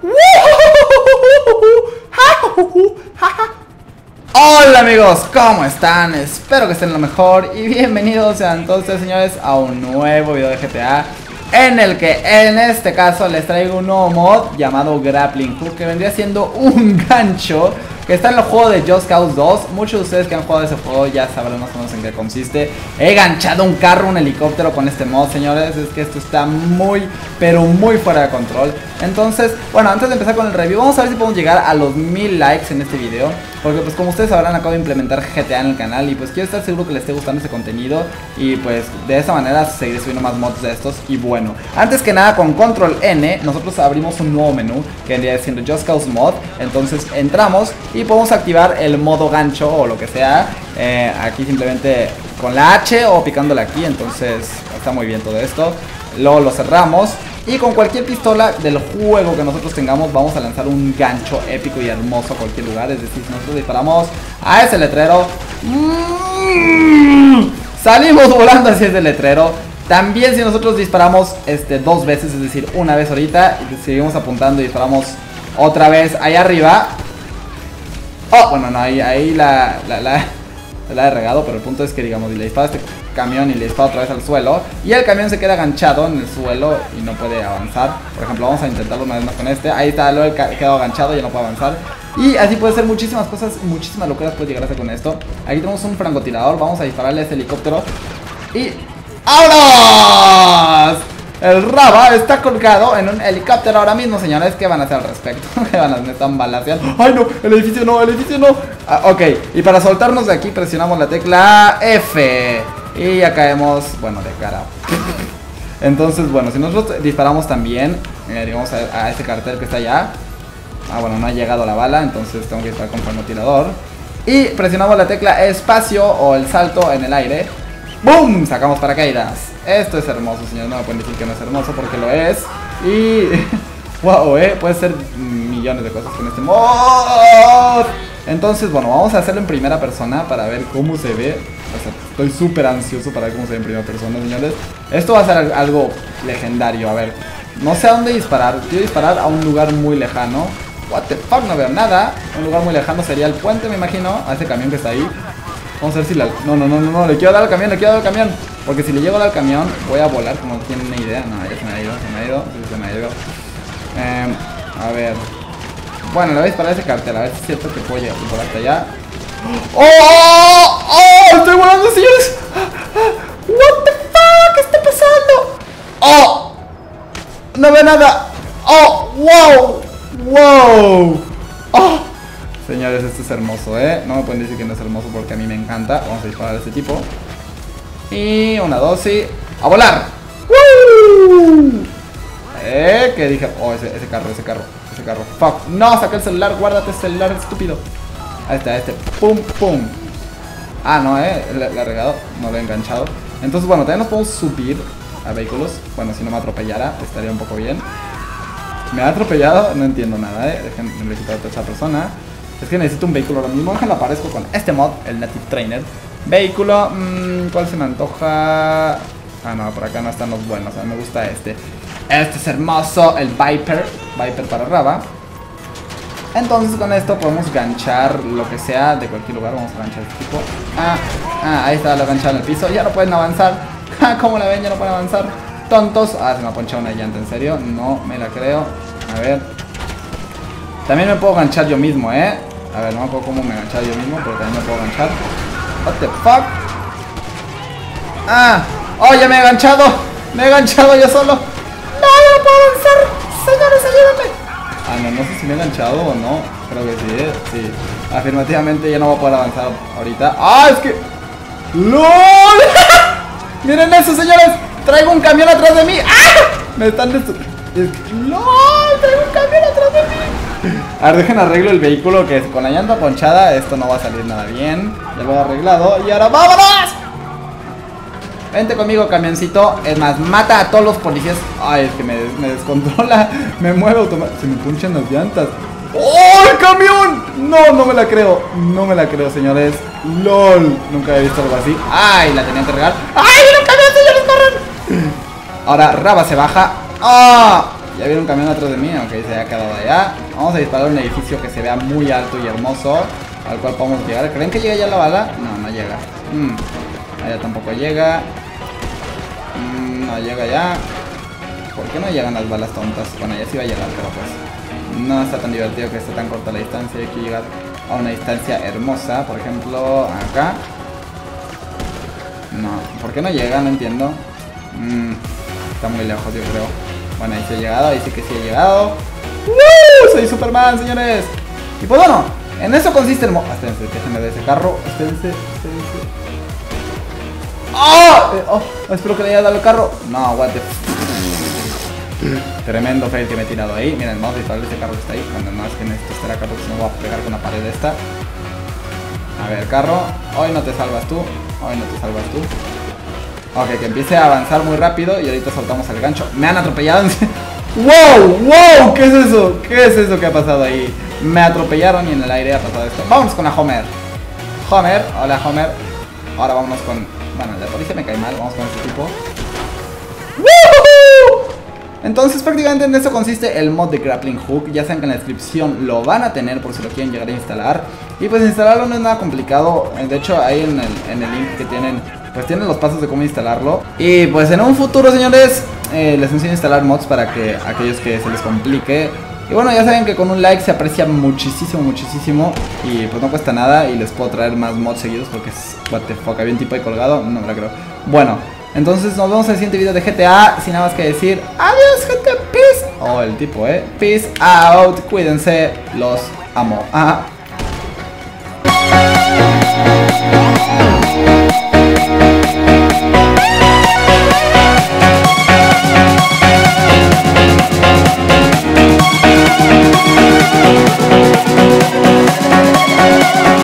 Hola amigos, ¿cómo están? Espero que estén lo mejor y bienvenidos sean todos señores a un nuevo video de GTA en el que en este caso les traigo un nuevo mod llamado Grappling Hook que vendría siendo un gancho está en el juego de Just Cause 2. Muchos de ustedes que han jugado ese juego ya sabrán más o menos en qué consiste. He ganchado un carro, un helicóptero con este mod, señores. Es que esto está muy, pero muy fuera de control. Entonces, bueno, antes de empezar con el review, vamos a ver si podemos llegar a los mil likes en este video. Porque pues como ustedes sabrán, acabo de implementar GTA en el canal y pues quiero estar seguro que les esté gustando ese contenido. Y pues de esa manera seguiré subiendo más mods de estos. Y bueno, antes que nada con control N, nosotros abrimos un nuevo menú que vendría siendo Just Cause Mod. Entonces entramos y podemos activar el modo gancho o lo que sea. Eh, aquí simplemente con la H o picándola aquí. Entonces está muy bien todo esto. Luego lo cerramos. Y con cualquier pistola del juego que nosotros tengamos vamos a lanzar un gancho épico y hermoso a cualquier lugar. Es decir, si nosotros disparamos a ese letrero, ¡mmm! salimos volando hacia ese letrero. También si nosotros disparamos este, dos veces, es decir, una vez ahorita, y seguimos apuntando y disparamos otra vez ahí arriba. Oh, bueno, no, ahí, ahí la, la, la, la he regado, pero el punto es que, digamos, le disparo a este camión y le disparo otra vez al suelo, y el camión se queda aganchado en el suelo y no puede avanzar. Por ejemplo, vamos a intentarlo una vez más con este. Ahí está, lo he quedado aganchado, ya no puede avanzar. Y así puede ser muchísimas cosas, muchísimas locuras puede llegar a hacer con esto. Aquí tenemos un francotirador, vamos a dispararle a este helicóptero. Y... ¡Vámonos! El Raba está colgado en un helicóptero ahora mismo, señores. ¿Qué van a hacer al respecto? ¿Qué van a hacer? Están balaseando. ¡Ay, no! El edificio no, el edificio no. Ah, ok, y para soltarnos de aquí presionamos la tecla F. Y ya caemos, bueno, de cara. Entonces, bueno, si nosotros disparamos también, eh, a, este cartel que está allá. Ah, bueno, no ha llegado la bala, entonces tengo que disparar con francotirador. Y presionamos la tecla espacio o el salto en el aire. ¡Bum! Sacamos paracaídas. Esto es hermoso, señores. No me pueden decir que no es hermoso porque lo es. Y... wow, eh. Puede ser millones de cosas con este mod. Entonces, bueno, vamos a hacerlo en primera persona para ver cómo se ve. O sea, estoy súper ansioso para ver cómo se ve en primera persona, señores. Esto va a ser algo legendario. A ver, no sé a dónde disparar. Quiero disparar a un lugar muy lejano. What the fuck, no veo nada. Un lugar muy lejano sería el puente, me imagino. A ese camión que está ahí. Vamos a ver si la... No, no, no, no, no, le quiero dar al camión, le quiero dar al camión Porque si le llego al camión, voy a volar como no tienen ni idea No, ya se me ha ido, se me ha ido, se me ha ido eh, A ver Bueno, le voy a disparar ese cartel, a ver si es cierto que puedo llegar por hasta allá ¡Oh! ¡Oh! ¡Oh! ¡Estoy volando, señores! ¡What the fuck! ¿Qué está pasando? ¡Oh! No veo nada ¡Oh! ¡Wow! ¡Wow! Señores, esto es hermoso, ¿eh? No me pueden decir que no es hermoso porque a mí me encanta. Vamos a disparar a este tipo. Y una, dos y... ¡A volar! ¡Woo! ¿Eh? ¿Qué dije? Oh, ese, ese, carro, ese carro, ese carro. ¡Fuck! ¡No! Saqué el celular, guárdate el celular, estúpido. Ahí está, este. ¡Pum, pum! Ah, no, ¿eh? Le, he regado, no lo he enganchado. Entonces, bueno, también nos podemos subir a vehículos. Bueno, si no me atropellara, estaría un poco bien. ¿Me ha atropellado? No entiendo nada, ¿eh? Déjenme quitar a otra persona. Es que necesito un vehículo ahora mismo. Déjenlo aparezco con este mod, el Native Trainer. Vehículo, mmm, ¿cuál se me antoja? Ah, no, por acá no están los buenos. A mí me gusta este. Este es hermoso, el Viper. Viper para Raba. Entonces con esto podemos ganchar lo que sea de cualquier lugar. Vamos a ganchar este tipo. Ah, ah, ahí está lo ganchado en el piso. Ya no pueden avanzar. ¿Cómo la ven? Ya no pueden avanzar. Tontos. Ah, se me ha ponchado una llanta, en serio. No me la creo. A ver. También me puedo ganchar yo mismo, ¿eh? A ver, no me acuerdo cómo me ganchar yo mismo, pero también me puedo ganchar. What the fuck? Ah, oh, ya me he ganchado. Me he ganchado yo solo. No, no puedo avanzar. Señores, ayúdenme. Ah, no, no sé si me he ganchado o no. Creo que sí, ¿eh? Sí. Afirmativamente ya no voy a poder avanzar ahorita. ¡Ah, es que! ¡LOL! Miren eso, señores. Traigo un camión atrás de mí. ¡Ah! Me están destruyendo. ¡LOL! Traigo un camión atrás de mí. A ver, dejen arreglo el vehículo que con la llanta ponchada esto no va a salir nada bien. Ya lo he arreglado y ahora ¡vámonos! Vente conmigo, camioncito. Es más, mata a todos los policías. Ay, es que me, me descontrola. Me mueve automáticamente. Se me punchan las llantas. ¡Oh, el camión! No, no me la creo. No me la creo, señores. LOL. Nunca he visto algo así. ¡Ay, la tenía que regar! ¡Ay, el camión, señores, corren! Ahora Raba se baja. ¡Ah! Ya viene un camión atrás de mí, aunque se haya quedado allá. Vamos a disparar un edificio que se vea muy alto y hermoso, al cual podemos llegar. ¿Creen que llega ya la bala? No, no llega. Mm, allá tampoco llega. Mm, no llega ya. ¿Por qué no llegan las balas tontas? Bueno, ya sí va a llegar, pero pues no está tan divertido que esté tan corta la distancia. Hay que llegar a una distancia hermosa, por ejemplo, acá. No, ¿por qué no llega? No entiendo. Mm, está muy lejos, yo creo. Bueno, ahí sí ha llegado, ahí sí que sí ha llegado. ¡Woo! Soy Superman, señores. Y pues bueno, en eso consiste el mo... Ah, espérense, déjenme de ese carro. Espérense, espérense. ¡Oh! Eh, oh, espero que le haya dado el carro. No, what the... Tremendo fail que me he tirado ahí. Miren, vamos a disparar ese carro que está ahí. Cuando más que necesito estar acá porque si no voy a pegar con la pared esta. A ver, carro. Hoy no te salvas tú. Hoy no te salvas tú. Ok, que empiece a avanzar muy rápido y ahorita soltamos el gancho. Me han atropellado. ¡Wow! ¡Wow! ¿Qué es eso? ¿Qué es eso que ha pasado ahí? Me atropellaron y en el aire ha pasado esto. Vámonos con la Homer. Homer, hola Homer. Ahora vámonos con... Bueno, el de policía me cae mal. Vamos con este tipo. Entonces prácticamente en eso consiste el mod de Grappling Hook, ya saben que en la descripción lo van a tener por si lo quieren llegar a instalar. Y pues instalarlo no es nada complicado, de hecho ahí en el, en el link que tienen, pues tienen los pasos de cómo instalarlo. Y pues en un futuro señores, eh, les enseño a instalar mods para que aquellos que se les complique. Y bueno, ya saben que con un like se aprecia muchísimo, muchísimo. Y pues no cuesta nada y les puedo traer más mods seguidos porque es, what the fuck, había un tipo ahí colgado, no me lo creo. Bueno, entonces nos vemos en el siguiente video de GTA. Sin nada más que decir, adiós gente, peace. Oh, el tipo, eh. Peace out. Cuídense. Los amo. Ah.